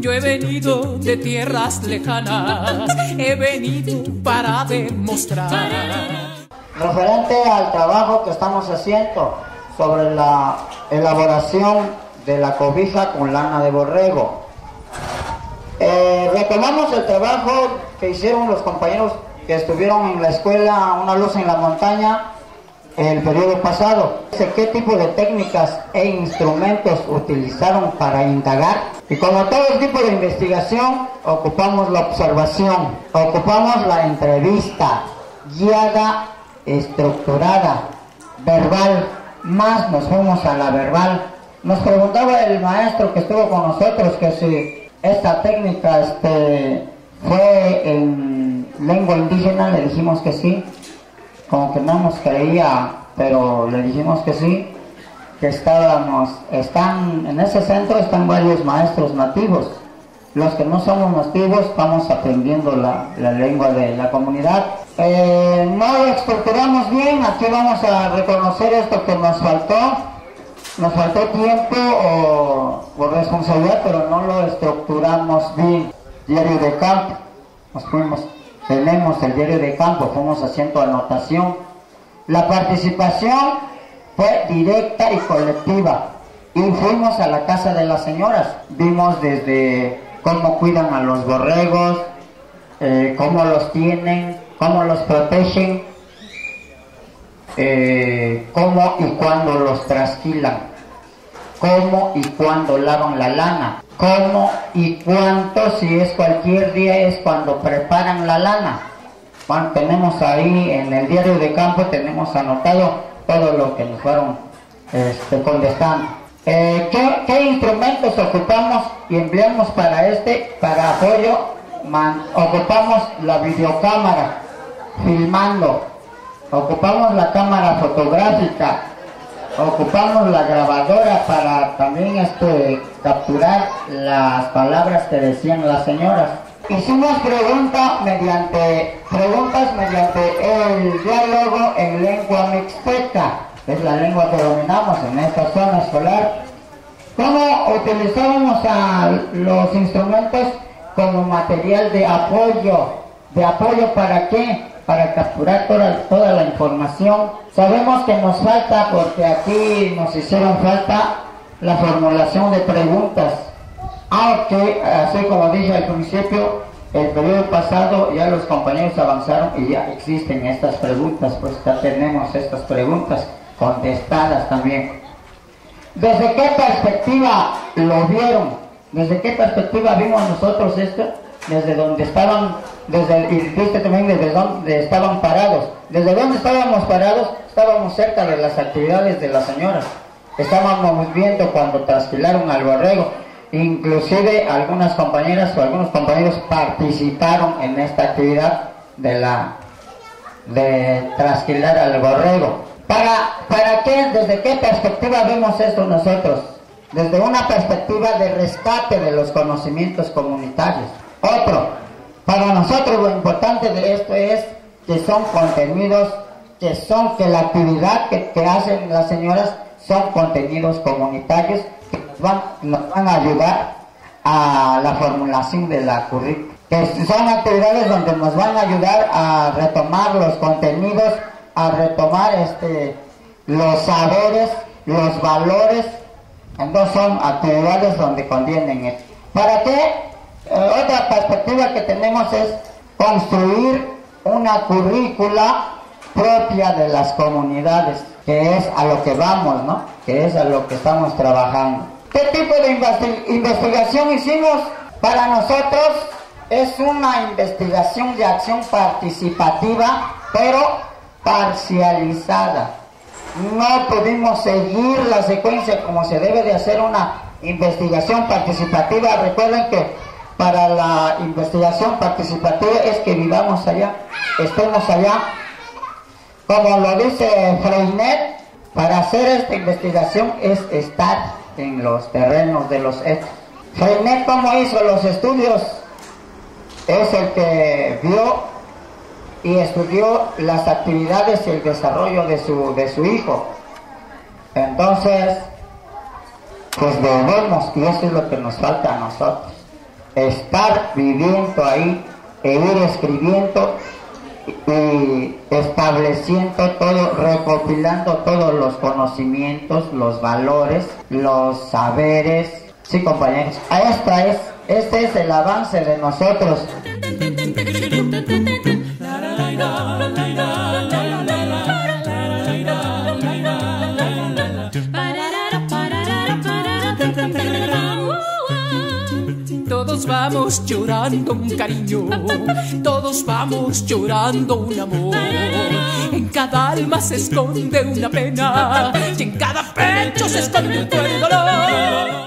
Yo he venido de tierras lejanas, he venido para demostrar. Referente al trabajo que estamos haciendo sobre la elaboración de la cobija con lana de borrego. Eh, retomamos el trabajo que hicieron los compañeros que estuvieron en la escuela Una luz en la montaña el periodo pasado. ¿Qué tipo de técnicas e instrumentos utilizaron para indagar? Y como todo tipo de investigación, ocupamos la observación, ocupamos la entrevista guiada, estructurada, verbal, más nos fuimos a la verbal. Nos preguntaba el maestro que estuvo con nosotros que si esta técnica este, fue en lengua indígena, le dijimos que sí como que no nos creía, pero le dijimos que sí, que estábamos, están, en ese centro están varios maestros nativos. Los que no somos nativos vamos aprendiendo la, lengua de la comunidad. Eh, no lo estructuramos bien, aquí vamos a reconocer esto que nos faltó. Nos faltó tiempo o, o responsabilidad, pero no lo estructuramos bien. Diario de campo, nos fuimos tenemos el diario de campo, fuimos haciendo anotación. La participación fue directa y colectiva. Y fuimos a la casa de las señoras. Vimos desde cómo cuidan a los borregos, eh, cómo los tienen, cómo los protegen, eh, cómo y cuándo los trasquilan, cómo y cuándo lavan la lana, cómo y cuánto, si es cualquier día, es cuando preparan la lana. Bueno, tenemos ahí en el diario de campo, tenemos anotado todo lo que nos fueron este, contestando. Eh, ¿qué, instrumentos ocupamos y empleamos para este, para apoyo? ocupamos la videocámara, filmando, ocupamos la cámara fotográfica, ocupamos la grabadora para también este, capturar las palabras que decían las señoras. Hicimos preguntas mediante, preguntas mediante el diálogo en lengua mixteca, es la lengua que dominamos en esta zona escolar. ¿Cómo utilizábamos los instrumentos como material de apoyo? ¿De apoyo para qué? Para capturar toda, toda la información Sabemos que nos falta, porque aquí nos hicieron falta la formulación de preguntas, aunque, así como dije al principio, el periodo pasado ya los compañeros avanzaron y ya existen estas preguntas, pues ya tenemos estas preguntas contestadas también. ¿Desde qué perspectiva lo vieron? ¿Desde qué perspectiva vimos nosotros esto? Desde donde estaban, desde, y viste también desde donde estaban parados. Desde donde estábamos parados, estábamos cerca de las actividades de las señoras. Estábamos viendo cuando trasquilaron al borrego. Inclusive algunas compañeras o algunos compañeros participaron en esta actividad de la de trasquilar al borrego. ¿Para, ¿Para qué? ¿Desde qué perspectiva vemos esto nosotros? Desde una perspectiva de rescate de los conocimientos comunitarios. Otro, para nosotros lo importante de esto es que son contenidos que son, que la actividad que, hacen las señoras son contenidos comunitarios que nos van, nos van a ayudar a la formulación de la currícula. Que son actividades donde nos van a ayudar a retomar los contenidos, a retomar este, los saberes, los valores. Entonces son actividades donde convienen esto. ¿Para qué? Eh, otra perspectiva que tenemos es construir una currícula propia de las comunidades, que es a lo que vamos, ¿no? Que es a lo que estamos trabajando. ¿Qué tipo de investigación hicimos? Para nosotros es una investigación de acción participativa, pero parcializada. No pudimos seguir la secuencia como se debe de hacer una investigación participativa. Recuerden que para la investigación participativa es que vivamos allá, estemos allá como lo dice Freinet, para hacer esta investigación es estar en los terrenos de los hechos. Freinet, ¿cómo hizo los estudios? es el que vio y estudió las actividades y el desarrollo de su, de su hijo. Entonces, pues debemos, y eso es lo que nos falta a nosotros, estar viviendo ahí e ir escribiendo y estableciendo todo, recopilando todos los conocimientos, los valores, los saberes. Sí, compañeros, esta es, este es el avance de nosotros. Todos vamos llorando un cariño, todos vamos llorando un amor. En cada alma se esconde una pena y en cada pecho se esconde un dolor.